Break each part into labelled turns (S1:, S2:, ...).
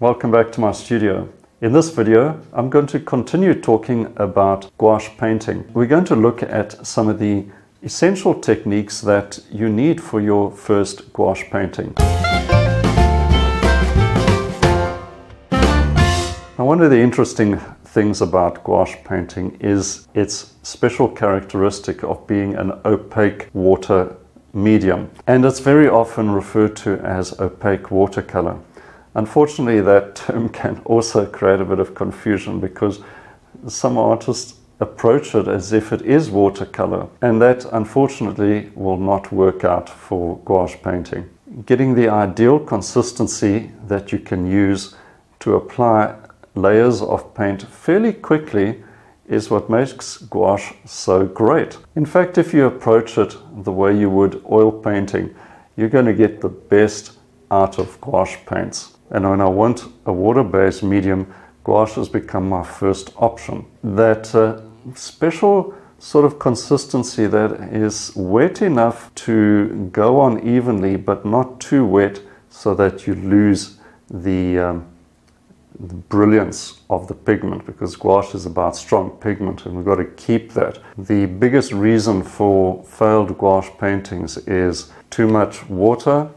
S1: Welcome back to my studio. In this video, I'm going to continue talking about gouache painting. We're going to look at some of the essential techniques that you need for your first gouache painting. Now, one of the interesting things about gouache painting is its special characteristic of being an opaque water medium. And it's very often referred to as opaque watercolor. Unfortunately, that term can also create a bit of confusion because some artists approach it as if it is watercolor, and that unfortunately will not work out for gouache painting. Getting the ideal consistency that you can use to apply layers of paint fairly quickly is what makes gouache so great. In fact, if you approach it the way you would oil painting, you're going to get the best out of gouache paints. And when I want a water-based medium, gouache has become my first option. That uh, special sort of consistency that is wet enough to go on evenly, but not too wet so that you lose the um, the brilliance of the pigment because gouache is about strong pigment and we've got to keep that. The biggest reason for failed gouache paintings is too much water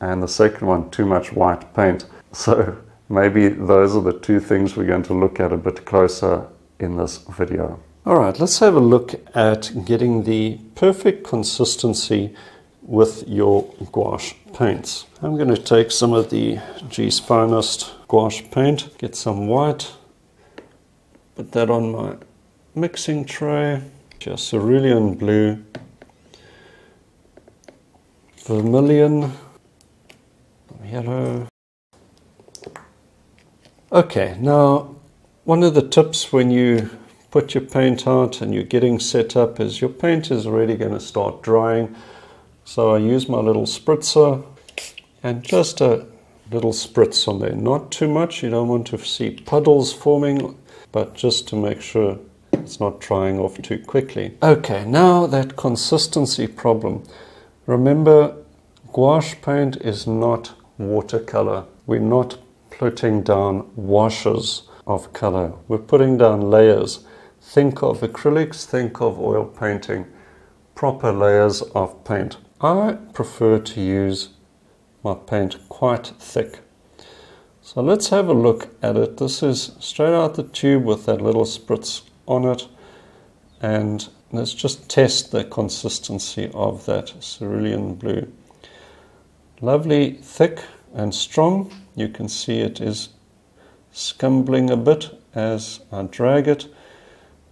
S1: and the second one, too much white paint. So maybe those are the two things we're going to look at a bit closer in this video. All right, let's have a look at getting the perfect consistency with your gouache paints. I'm going to take some of the Jeece Finest gouache paint, get some white, put that on my mixing tray, just cerulean blue, vermilion, yellow. Okay, now one of the tips when you put your paint out and you're getting set up is your paint is already going to start drying. So I use my little spritzer and just a little spritz on there. Not too much, you don't want to see puddles forming, but just to make sure it's not drying off too quickly. Okay, now that consistency problem. Remember, gouache paint is not watercolor. We're not putting down washes of color. We're putting down layers. Think of acrylics, think of oil painting, proper layers of paint. I prefer to use my paint quite thick. So let's have a look at it. This is straight out the tube with that little spritz on it. And let's just test the consistency of that cerulean blue. Lovely, thick and strong. You can see it is scumbling a bit as I drag it.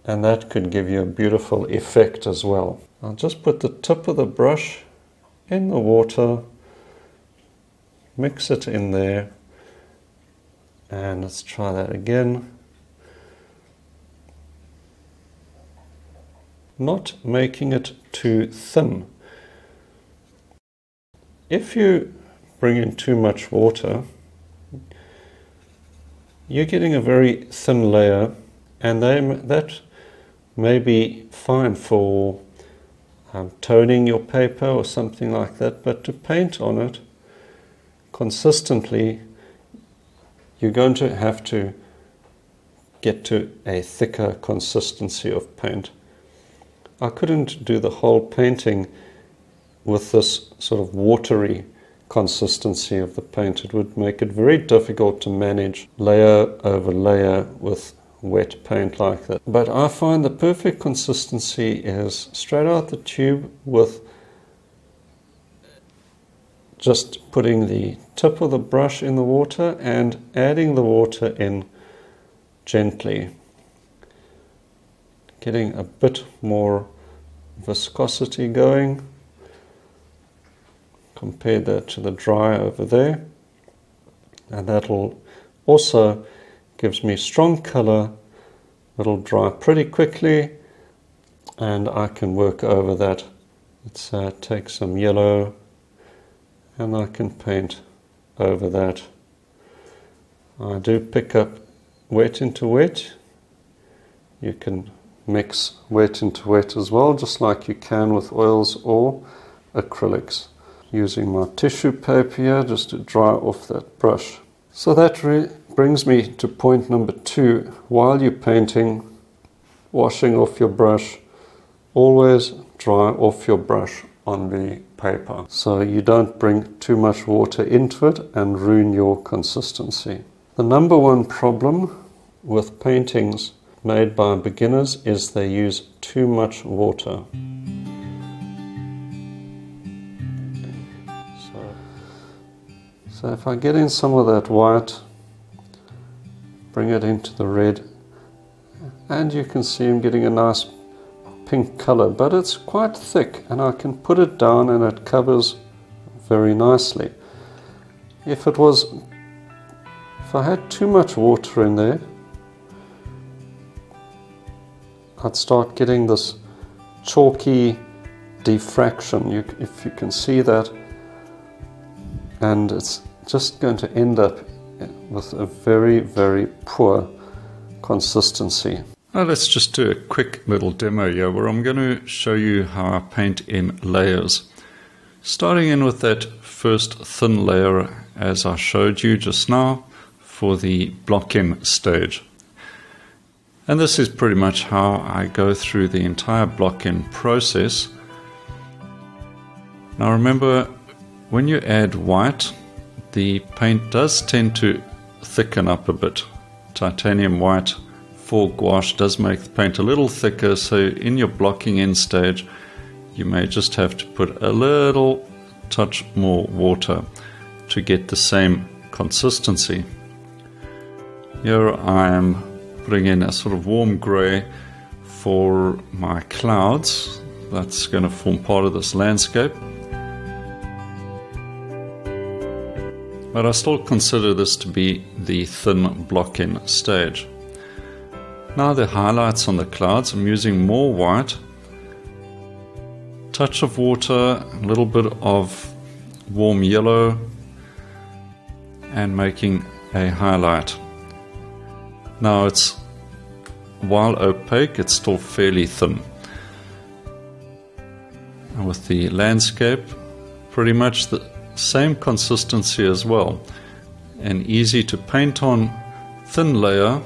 S1: And that could give you a beautiful effect as well. I'll just put the tip of the brush in the water mix it in there and let's try that again not making it too thin if you bring in too much water you're getting a very thin layer and they, that may be fine for um, toning your paper or something like that but to paint on it consistently, you're going to have to get to a thicker consistency of paint. I couldn't do the whole painting with this sort of watery consistency of the paint. It would make it very difficult to manage layer over layer with wet paint like that. But I find the perfect consistency is straight out the tube with just putting the tip of the brush in the water and adding the water in gently. Getting a bit more viscosity going. Compare that to the dry over there. And that'll also gives me strong color. It'll dry pretty quickly and I can work over that. Let's uh, take some yellow and I can paint over that. I do pick up wet into wet. You can mix wet into wet as well, just like you can with oils or acrylics. Using my tissue paper here just to dry off that brush. So that brings me to point number two. While you're painting, washing off your brush, always dry off your brush on the paper so you don't bring too much water into it and ruin your consistency. The number one problem with paintings made by beginners is they use too much water. So if I get in some of that white, bring it into the red, and you can see I'm getting a nice pink color, but it's quite thick and I can put it down and it covers very nicely. If it was, if I had too much water in there, I'd start getting this chalky diffraction, you, if you can see that, and it's just going to end up with a very, very poor consistency.
S2: Now let's just do a quick little demo here where I'm going to show you how I paint in layers. Starting in with that first thin layer as I showed you just now for the block-in stage. And this is pretty much how I go through the entire block-in process. Now remember when you add white, the paint does tend to thicken up a bit. Titanium white for gouache does make the paint a little thicker, so in your blocking in stage, you may just have to put a little touch more water to get the same consistency. Here I am putting in a sort of warm grey for my clouds. That's going to form part of this landscape. But I still consider this to be the thin block-in stage. Now the highlights on the clouds, I'm using more white, touch of water, a little bit of warm yellow, and making a highlight. Now it's, while opaque, it's still fairly thin. And with the landscape, pretty much the same consistency as well. and easy to paint on thin layer.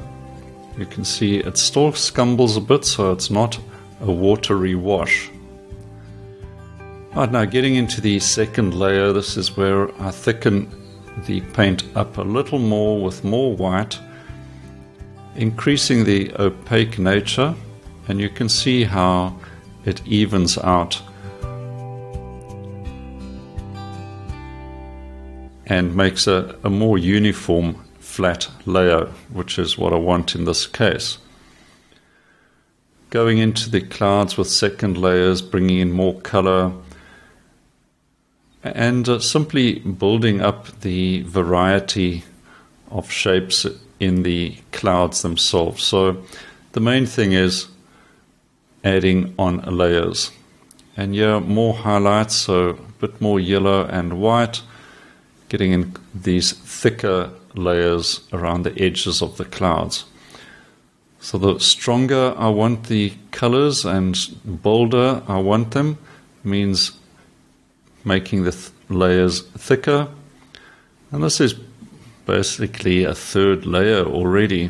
S2: You can see it still scumbles a bit, so it's not a watery wash. Right now, getting into the second layer, this is where I thicken the paint up a little more with more white, increasing the opaque nature, and you can see how it evens out and makes a, a more uniform flat layer, which is what I want in this case. Going into the clouds with second layers, bringing in more color, and uh, simply building up the variety of shapes in the clouds themselves. So the main thing is adding on layers. And yeah, more highlights, so a bit more yellow and white getting in these thicker layers around the edges of the clouds. So the stronger I want the colors and bolder I want them means making the th- layers thicker. And this is basically a third layer already.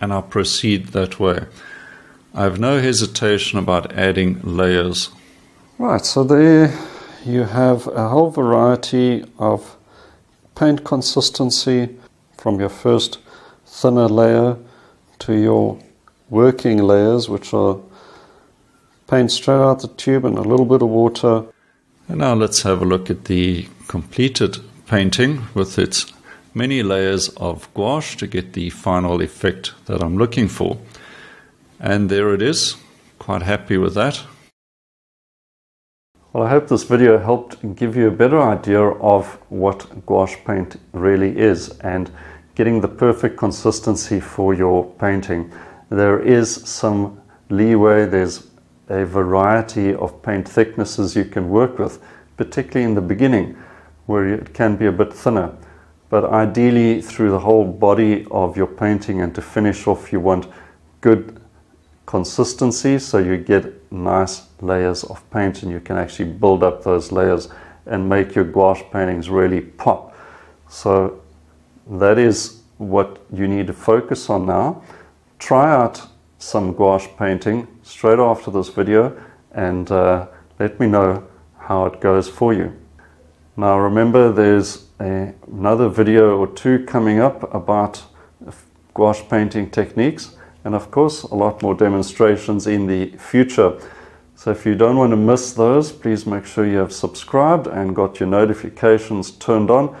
S2: And I'll proceed that way. I have no hesitation about adding layers.
S1: Right, so there you have a whole variety of paint consistency from your first thinner layer to your working layers, which are paint straight out the tube and a little bit of water.
S2: And now let's have a look at the completed painting with its many layers of gouache to get the final effect that I'm looking for. And there it is, quite happy with that.
S1: Well, I hope this video helped give you a better idea of what gouache paint really is and getting the perfect consistency for your painting. There is some leeway, there's a variety of paint thicknesses you can work with, particularly in the beginning where it can be a bit thinner. But ideally through the whole body of your painting and to finish off you want good consistency so you get nice layers of paint and you can actually build up those layers and make your gouache paintings really pop. So that is what you need to focus on now. Try out some gouache painting straight after this video and uh, let me know how it goes for you. Now remember there's a, another video or two coming up about gouache painting techniques and of course a lot more demonstrations in the future. So if you don't want to miss those, please make sure you have subscribed and got your notifications turned on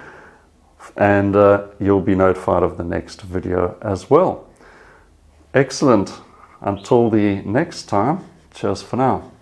S1: and uh, you'll be notified of the next video as well. Excellent. Until the next time, cheers for now.